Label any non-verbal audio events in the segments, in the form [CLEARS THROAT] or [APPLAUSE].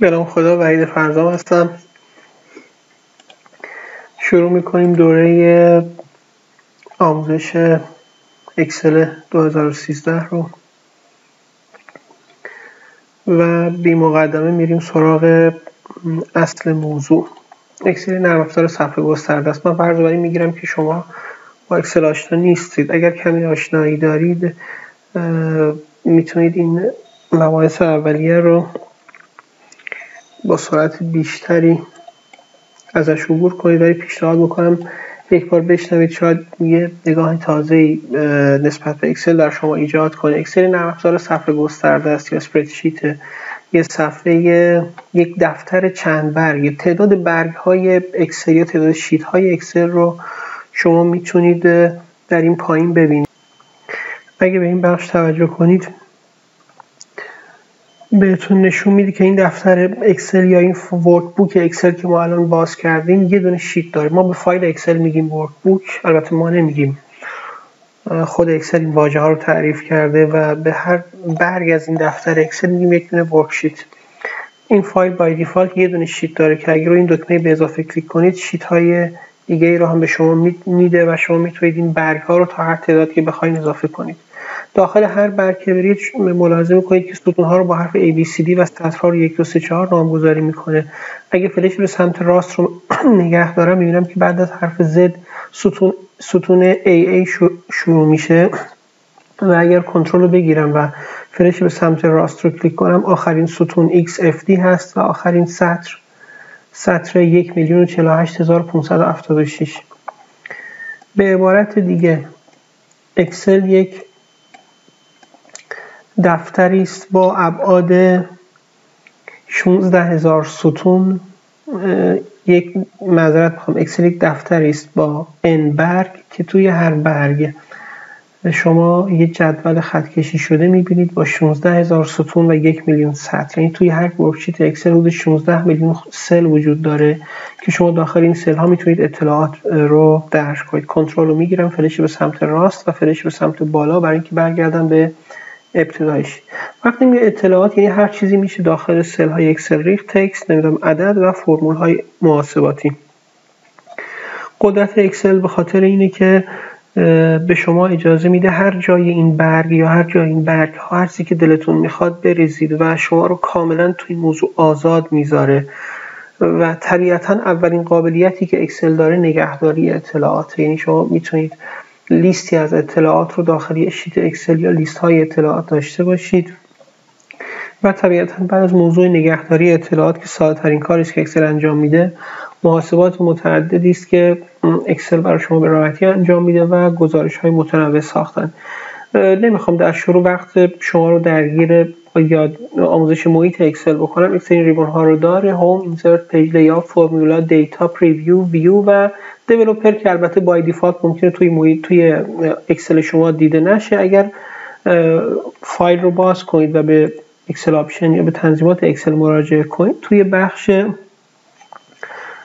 به نام خدا وحید فرزام هستم. شروع می‌کنیم دوره آموزش اکسل 2013 رو. و بی مقدمه میریم سراغ اصل موضوع. اکسل نرم افزار صفحه گسترده است. من فرض بر می‌گیرم که شما با اکسل آشنا نیستید. اگر کمی آشنایی دارید می‌تونید این مباحث اولیه رو با سرعت بیشتری ازش عبور کنید. ولی پیشنهاد می‌کنم یک بار بشنوید. شاید یه نگاه تازه نسبت به اکسل در شما ایجاد کنه. اکسل نرم افزار صفحه گسترده است یا spreadsheet یه صفحه یک دفتر چند برگ تعداد برگ های اکسل یا تعداد sheet های اکسل رو شما می‌تونید در این پایین ببینید. اگه به این بخش توجه کنید بهتون نشون میده که این دفتر اکسل یا این workbook اکسل که ما الان باز کردیم یه دونه sheet داره. ما به فایل اکسل میگیم workbook البته ما نمیگیم. خود اکسل این واژه ها رو تعریف کرده و به هر برگ از این دفتر اکسل میگیم یک دونه worksheet این فایل by default یه دونه sheet داره که اگر رو این دکمه به اضافه کلیک کنید sheet های دیگه ای رو هم به شما میده و شما می‌تونید این برگ ها رو تا هر تعدادی که بخواید اضافه کنید. داخل هر برگ که برید ملاحظه کنید که ستون ها رو با حرف ABCD و سطرها رو 1 2 3 4 نامگذاری می‌کنه. اگه فلش به سمت راست رو [CLEARS THROAT] نگه دارم می‌بینم که بعد از حرف Z ستون ستون AA شروع میشه. و اگر کنترل رو بگیرم و فلش به سمت راست رو کلیک کنم آخرین ستون XFD هست و آخرین سطر سطر 1 میلیون و به عبارت دیگه اکسل یک دفتری است با ابعاد 16 هزار ستون یک معذرت می‌خوام اکسل یک دفتری است با n برگ که توی هر برگ شما یه جدول خط کشی شده می‌بینید با 16 هزار ستون و یک میلیون سطر. یعنی توی هر worksheet اکسل حدود 16 میلیون cell وجود داره که شما داخل این cell ها می‌تونید اطلاعات رو درج کنید. کنترل رو می‌گیرم فلش به سمت راست و فلش به سمت بالا برای اینکه برگردم به ابتدایش. وقتی میگه اطلاعات یعنی هر چیزی میشه داخل cell های اکسل ریخت text نمی‌دونم عدد و فرمول های محاسباتی. قدرت اکسل به خاطر اینه که به شما اجازه میده هر جای این برگ یا هر جای این برگ هر چیزی که دلتون می‌خواد بریزید و شما رو کاملا توی موضوع آزاد می‌ذاره. و طبیعتا اولین قابلیتی که اکسل داره نگهداری اطلاعات. یعنی شما می‌تونید لیستی از اطلاعات رو داخل یه sheet اکسل یا لیست های اطلاعات داشته باشید. و طبیعتا بعد از موضوع نگهداری اطلاعات که ساده ترین کاری است که اکسل انجام میده محاسبات متعددی است که اکسل برای شما به راحتی انجام میده و گزارش های متنوع ساختن. نمی‌خوام در شروع وقت شما رو درگیر یاد آموزش محیط اکسل بکنم. اکسل این ribbon ها رو داره. Home Insert Page Layout Formulas Data Review View و Developer که البته by default ممکنه توی محیط توی اکسل شما دیده نشه. اگر فایل رو باز کنید و به Excel Options یا به تنظیمات اکسل مراجعه کنید توی بخش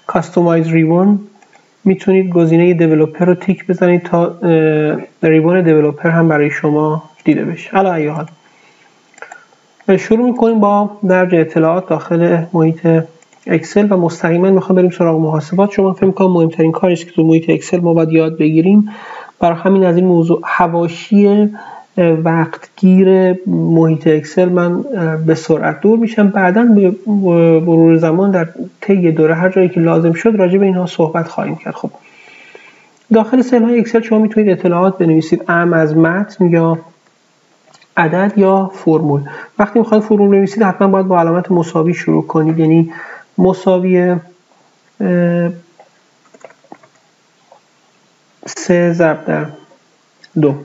Customize Ribbon می‌تونید گزینه Developer رو تیک بزنید تا ribbon Developer هم برای شما دیده بشه. علی ای حال. شروع می‌کنیم با درج اطلاعات داخل محیط اکسل و مستقیما می‌خوام بریم سراغ محاسبات. شما فکر می‌کنم مهمترین کاری که تو محیط اکسل ما باید یاد بگیریم. برای همین از این موضوع حواشی وقتگیر محیط اکسل من به سرعت دور میشم. بعدا به مرور زمان در طی دوره هر جایی که لازم شد راجع به اینها صحبت خواهیم کرد. خب داخل cell های اکسل شما می‌تونید اطلاعات بنویسید. اعم از متن یا عدد یا فرمول. وقتی می‌خواید فرمول بنویسید حتما باید با علامت مساوی شروع کنید. یعنی مساوی سه ضرب در دو.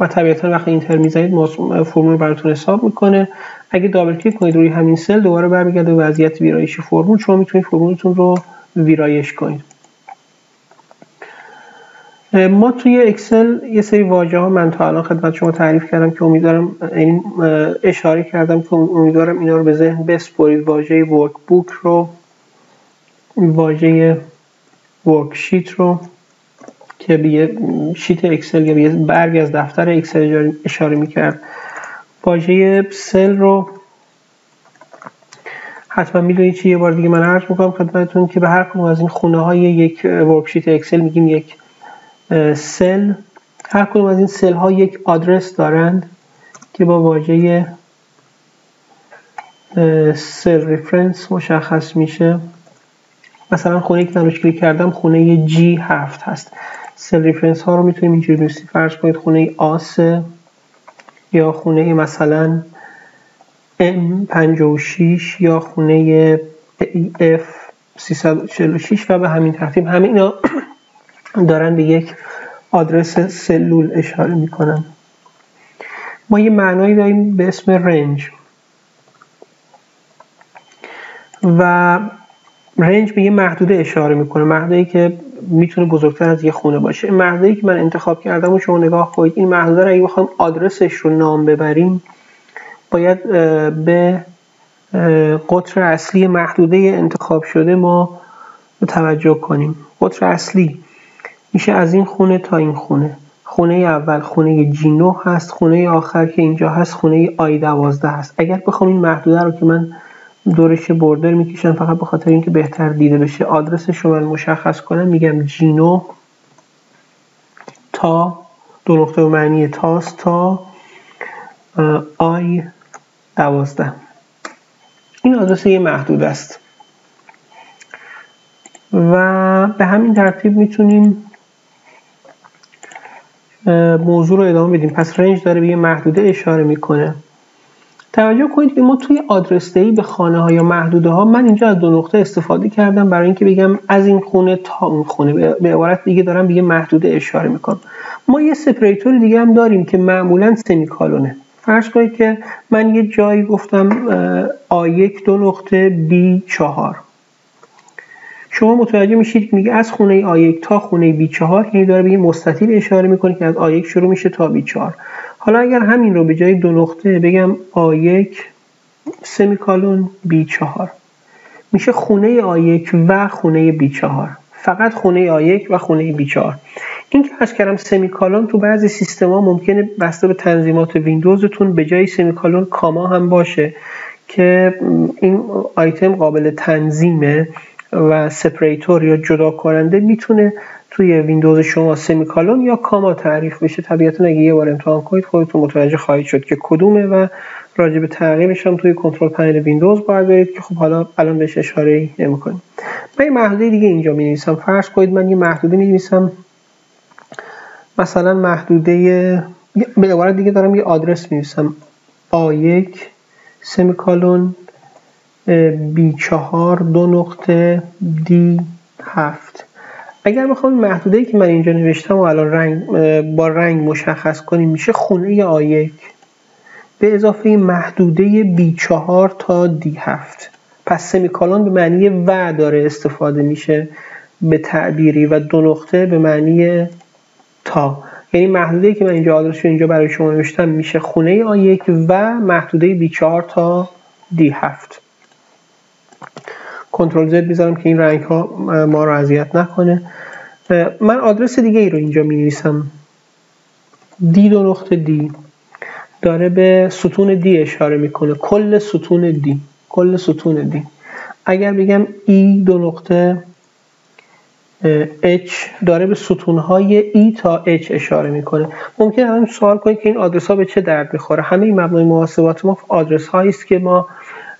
و طبیعتا وقتی اینتر می‌زنید فرمول براتون حساب می‌کنه. اگه دابل کلیک کنید روی همین سل دوباره برمیگرده به وضعیت ویرایش فرمول. شما می‌تونید فرمولتون رو ویرایش کنید. ما توی اکسل یه سری واژه ها من تا الان خدمت شما تعریف کردم که امیدوارم این اشاره کردم که امیدوارم اینا رو به ذهن بسپرید. واژه workbook رو واژه worksheet رو. که به یه sheet اکسل یا به یه برگ از دفتر اکسل اشاره می‌کرد. واژه cell رو حتما می‌دونید چه یه بار دیگه من عرض می‌کنم خدمتتون که به هر کدوم از این خونه های یک worksheet اکسل میگیم یک cell. هر کدوم از این cell ها یک آدرس دارند که با واژه cell reference مشخص میشه. مثلا خونه که من کلیک کردم خونه G 7 هست. cell reference ها رو می‌تونیم اینجوری بنویسیم فرض کنید خونه آس یا خونه مثلا M56 یا خونه F 346 و به همین ترتیب همه اینا دارن به یک آدرس سلول اشاره می‌کنن. ما یه معنایی داریم به اسم رنج. و رنج به یه محدوده اشاره می‌کنه. محدودی که می‌تونه بزرگتر از یه خونه باشه. این که من انتخاب کردم و شما نگاه کنید این محدوده رو اگه بخوایم آدرسش رو نام ببریم باید به قطر اصلی محدوده انتخاب شده ما توجه کنیم. قطر اصلی میشه از این خونه تا این خونه. خونه اول خونه جی 9 هست خونه آخر که اینجا هست خونه آی 12 هست. اگر بخوام این محدوده رو که من دورش بردر می‌کشم فقط به خاطر اینکه بهتر دیده بشه. آدرسش رو من مشخص کنم میگم جی 9 تا دو نقطه معنی تاست تا آی دوازده. این آدرس یه محدود است. و به همین ترتیب می‌تونیم موضوع رو ادامه بدیم. پس رنج داره به یه محدوده اشاره می‌کنه. توجه کنید که ما توی آدرس دهی به خانه ها یا محدوده ها من اینجا از دو نقطه استفاده کردم برای اینکه بگم از این خونه تا اون خونه. به عبارت دیگه دارم به یه محدوده اشاره می‌کنم. ما یه سپریتور دیگه هم داریم که معمولا سمیکالونه. فرض کنید که من یه جایی گفتم A1 دو نقطه B4 شما متوجه میشید میگه از خونه A1 تا خونه B4 یعنی داره به یه مستطیل اشاره می‌کنه که از A1 شروع میشه تا B4 حالا اگر همین رو به جای دو نقطه بگم A1 سمیکالون B4 میشه خونه A1 و خونه B4 فقط خونه A1 و خونه B4 این که از کردم سمیکالون تو بعضی سیستما ممکنه بسته به تنظیمات ویندوزتون به جای semicolon comma هم باشه که این آیتم قابل تنظیمه و separator یا جدا کننده می‌تونه توی ویندوز شما semicolon یا comma تعریف بشه طبیعتا اگه یه بار امتحان کنید خودتون متوجه خواهید شد که کدومه و راجع به تغییرش هم توی Control Panel ویندوز باید برید که خب حالا الان بهش اشاره ای نمی‌کنیم. من یه محدوده دیگه اینجا می نویسم فرض کنید من یه محدوده می نویسم مثلا محدوده به عبارت دیگه دارم یه آدرس می نویسم A1 سمیکالون B4 دو نقطه D7 اگر بخوام محدوده ای که من اینجا نوشتم و الان رنگ با رنگ مشخص کنیم میشه خونه A1 به اضافه محدوده B4 تا D7 پس سمیکالون به معنی و داره استفاده میشه به تعبیری و دو نقطه به معنی تا. یعنی محدوده که من اینجا آدرس اینجا برای شما نوشتم میشه خونه A1 و محدوده B4 تا D7 کنترل زد می‌ذارم که این رنگ ها ما رو اذیت نکنه. من آدرس دیگه ای رو اینجا می نویسم دی دو نقطه دی داره به ستون دی اشاره می‌کنه. کل ستون دی کل ستون دی اگر بگم ای دو نقطه H داره به ستونهای E تا H اشاره می‌کنه. ممکن هم سوال کنید که این آدرس ها به چه درد می‌خوره. همه این مبنای محاسبات ما آدرس است که ما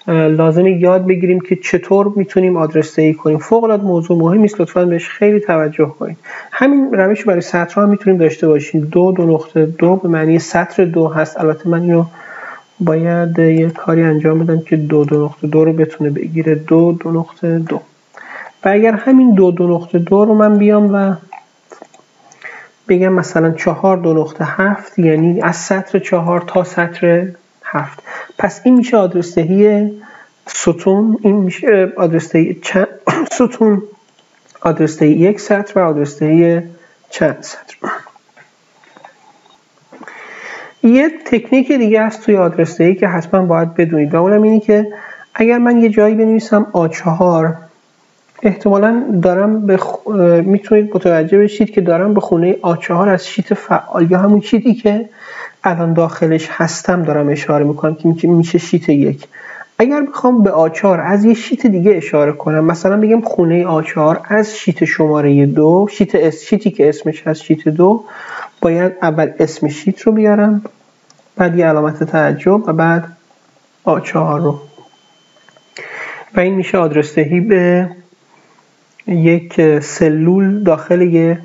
لازمه یاد بگیریم که چطور می‌تونیم آدرس دهی کنیم. فوق العاده موضوع مهمی است لطفا بهش خیلی توجه کنید. همین روش برای سطر هم می‌تونیم داشته باشیم. دو دو نقطه دو به معنی سطر دو هست. البته من اینو باید یه کاری انجام بدم که دو دو نقطه دو رو بتونه بگیره. دو دو نقطه دو. و اگر همین دو دو نقطه دو رو من بیام و بگم مثلا چهار دو نقطه هفت یعنی از سطر چهار تا سطر هفت. پس این میشه آدرسدهی ستون این میشه آدرسدهی چند [COUGHS] ستون آدرسدهی یک سطر و آدرسدهی چند سطر. یه تکنیک دیگه هست توی آدرسدهی که حتما باید بدونید و اونم اینه که اگر من یه جایی بنویسم آ4 احتمالا دارم به خ... می‌تونید متوجه بشید که دارم به خونه آ4 از شیت فعال یا همون شیتی که الان داخلش هستم دارم اشاره می‌کنم که میشه شیت یک. اگر بخوام به آچار از یه شیت دیگه اشاره کنم مثلا بگم خونه آچار از شیت شماره دو شیت اس شیتی که اسمش هست شیت دو باید اول اسم شیت رو بیارم بعد یه علامت تعجب و بعد آچار رو. و این میشه آدرس به یک سلول داخل یه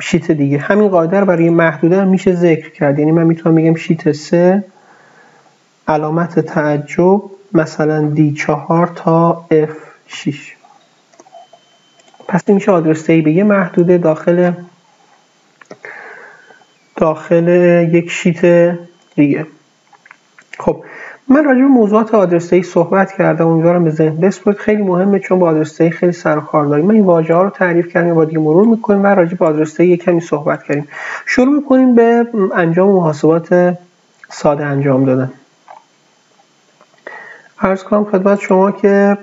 شیت دیگه. همین قاعده رو برای محدوده میشه ذکر کرد. یعنی من می‌تونم بگم شیت سه علامت تعجب مثلا D4 تا F6 پس این میشه آدرس به یه محدوده داخل داخل یک شیت دیگه. خب من راجع به موضوعات آدرس صحبت کردم امیدوارم به ذهن بسپرید. خیلی مهمه چون با آدرس خیلی سر و کار داریم. من این واژه ها رو تعریف کردیم با دیگه مرور می‌کنیم و راجع به آدرس یک کمی صحبت کردیم. شروع می‌کنیم به انجام محاسبات ساده انجام دادن. عرض کنم خدمت شما که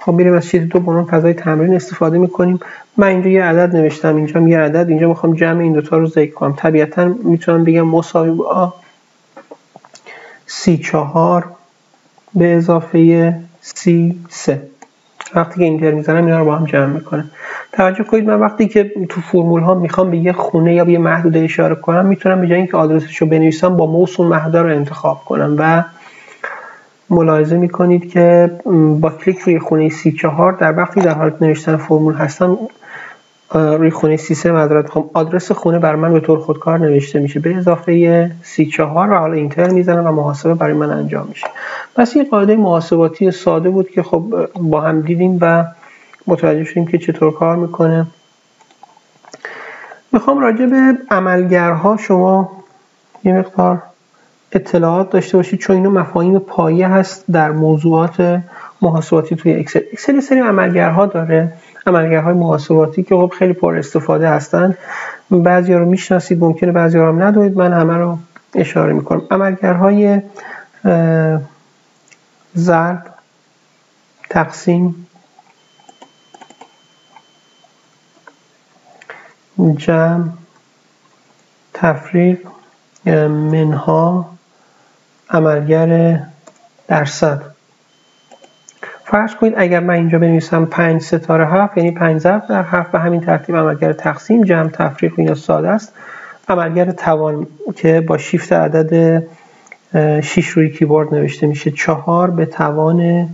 خب میریم از شیت دو به فضای تمرین استفاده می‌کنیم. من اینجا یه عدد نوشتم اینجا یه عدد اینجا می‌خوام جمع این دوتا رو ذکر کنم. طبیعتا می‌تونم بگم مساوی با سی چهار به اضافه سی سه. وقتی که اینتر می‌زنم اینا رو با هم جمع می‌کنم. توجه کنید من وقتی که تو فرمول ها می‌خوام به یه خونه یا به یه محدوده اشاره کنم می‌تونم به جای اینکه آدرسش رو بنویسم با موس اون محدوده رو انتخاب کنم و ملاحظه می‌کنید که با کلیک روی خونه سی چهار در وقتی در حالت نوشتن فرمول هستم روی خونه سی سه مدارت خب آدرس خونه بر من به طور خودکار نوشته میشه. به اضافه سی چهار و حالا اینتر می‌زنم و محاسبه برای من انجام میشه. پس این قاعده محاسباتی ساده بود که خب با هم دیدیم و متوجه شدیم که چطور کار می‌کنه. می‌خوام راجع به عملگرها شما یه مقدار اطلاعات داشته باشید چون اینو مفاهیم پایه هست در موضوعات محاسباتی توی اکسل اکسل سری عملگرها داره. عملگرهای محاسباتی که خب خیلی پر استفاده هستند بعضی رو می‌شناسید ممکنه بعضی رو هم ندونید. من همه رو اشاره می‌کنم. عملگرهای ضرب تقسیم جمع تفریق منها عملگر درصد. فرض کنید اگر من اینجا بنویسم 5 ستاره 7 یعنی 5 ضرب در 7 به همین ترتیب عملگر تقسیم جمع تفریق اینا ساده است. عملگر توان که با شیفت عدد 6 روی کیبورد نوشته میشه 4 به توان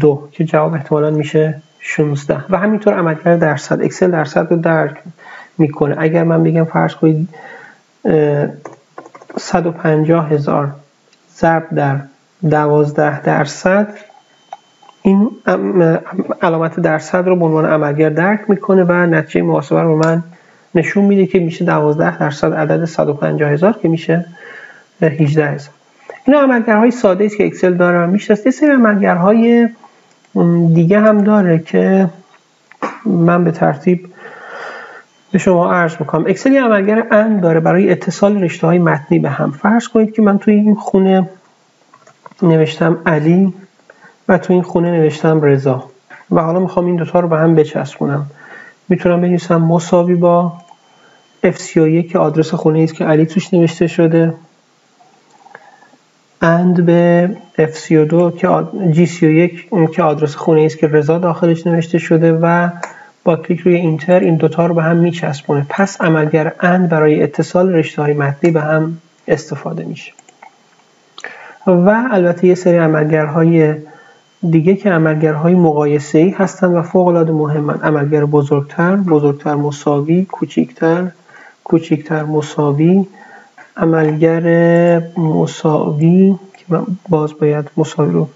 دو که جواب احتمالا میشه 16 و همینطور عملگر درصد. اکسل درصد رو درک می‌کنه. اگر من بگم فرض کنید 150 هزار ضرب در 12 درصد این علامت درصد رو به عنوان عملگر درک می‌کنه و نتیجه محاسبه رو من نشون میده که میشه 12 درصد عدد 150 هزار که میشه 18 هزار. این عملگرهای ساده است که اکسل داره می‌شناسید یه سری عملگرهای دیگه هم داره که من به ترتیب به شما عرض می‌کنم. اکسل یه عملگر اند داره. برای اتصال رشته های متنی به هم. فرض کنید که من توی این خونه نوشتم علی و تو این خونه نوشتم رضا. و حالا می‌خوام این دوتا رو به هم بچسبونم. می‌تونم بنویسم مساوی با F31 که آدرس خونه است که علی توش نوشته شده. اند به F32 که G31 که آدرس خونه است که رضا داخلش نوشته شده و با کلیک روی اینتر این دوتا رو به هم میچسبونه. پس عملگر اند برای اتصال رشته های متنی به هم استفاده میشه. و البته یه سری عملگرهای دیگه که عملگرهای مقایسه ای هستن و فوق العاده مهمن. عملگر بزرگتر بزرگتر مساوی کوچیکتر کوچیکتر مساوی. عملگر مساوی که من باز باید مساوی رو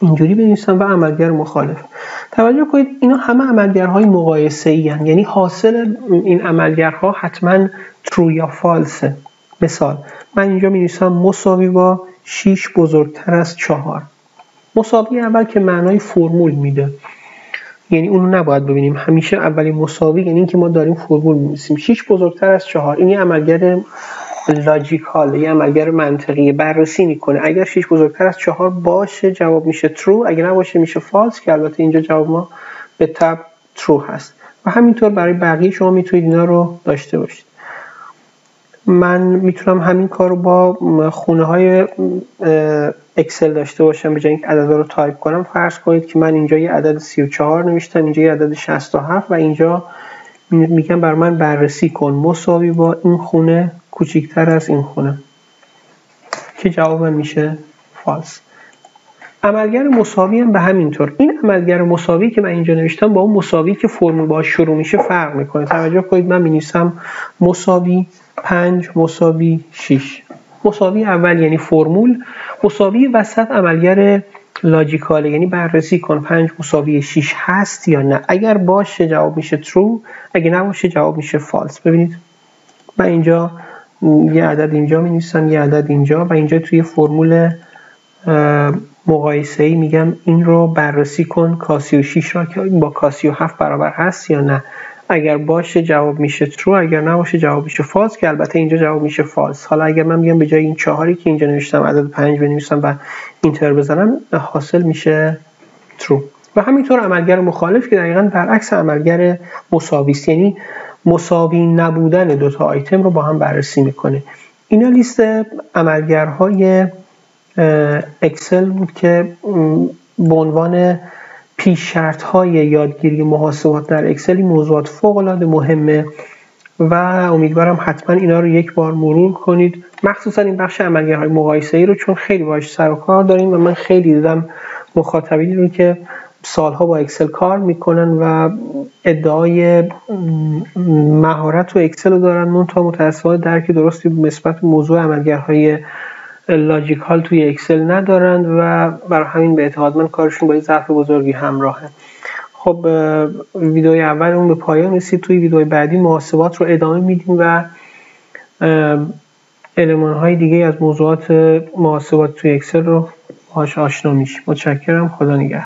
اینجوری بنویسم و عملگر مخالف. توجه کنید اینا همه عملگرهای مقایسه ای یعنی حاصل این عملگرها حتما ترو یا فالسه مثال من اینجا می مساوی با 6 بزرگتر از 4 مساوی اول که معنای فرمول میده. یعنی اونو نباید ببینیم. همیشه اولی مساوی یعنی اینکه ما داریم فرمول می‌نویسیم. 6 بزرگتر از 4 این یه عملگر لاجیکال یه عملگر منطقی بررسی می‌کنه. اگر 6 بزرگتر از 4 باشه جواب میشه true. اگر نباشه میشه false که البته اینجا جواب ما به تب true هست. و همینطور برای بقیه شما می‌تونید اینا رو داشته باشید. من می‌تونم همین کار رو با خونه های اکسل داشته باشم به جای اینکه عدد رو تایپ کنم فرض کنید که من اینجا یه عدد 34 نوشتم اینجا یه عدد 67 و اینجا میگم برای من بررسی کن. مساوی با این خونه کوچیکتر از این خونه. که جواب میشه؟ False. عملگر مساوی هم به همین طور این عملگر مساوی که من اینجا نوشتم با اون مساوی که فرمول باهاش شروع میشه فرق می‌کنه. توجه کنید من می‌نویسم مساوی 5 مساوی 6 مساوی اول یعنی فرمول. مساوی وسط عملگر لاجیکاله. یعنی بررسی کن 5 مساوی 6 هست یا نه. اگر باشه جواب میشه true. اگر نباشه جواب میشه false. ببینید. من اینجا یه عدد اینجا می یه عدد اینجا و اینجا توی فرمول مقایسه ای میگم این رو بررسی کن کاسی و 6 را که با کاسی و 7 برابر هست یا نه. اگر باشه جواب میشه true اگر نباشه جواب میشه false که البته اینجا جواب میشه false. حالا اگر من میگم به جای این چهاری که اینجا نوشتم عدد 5 بنویسم و اینتر بزنم حاصل میشه true. و همینطور عملگر مخالف که دقیقا برعکس عملگر مساوی یعنی مساوی نبودن دو تا آیتم رو با هم بررسی می‌کنه. اینا لیست عملگرهای اکسل بود که به عنوان پیش شرط های یادگیری محاسبات در اکسل این موضوعات فوق العاده مهمه و امیدوارم حتما اینا رو یک بار مرور کنید. مخصوصا این بخش عملگرهای مقایسه ای رو چون خیلی باش سر و کار داریم و من خیلی دیدم مخاطبینی رو که سالها با اکسل کار می‌کنن و ادعای مهارت و اکسل رو دارن من تا متاسفانه درک درستی نسبت موضوع عملگرهای لاجیکال توی اکسل ندارند و برای همین به اعتقاد من کارشون با ضعف بزرگی همراهه. خب ویدیوی اول اون به پایان رسید. توی ویدیوی بعدی محاسبات رو ادامه میدیم و علمان های دیگه از موضوعات محاسبات توی اکسل رو باش آشنا میشیم. متشکرم. خدا نگهدار.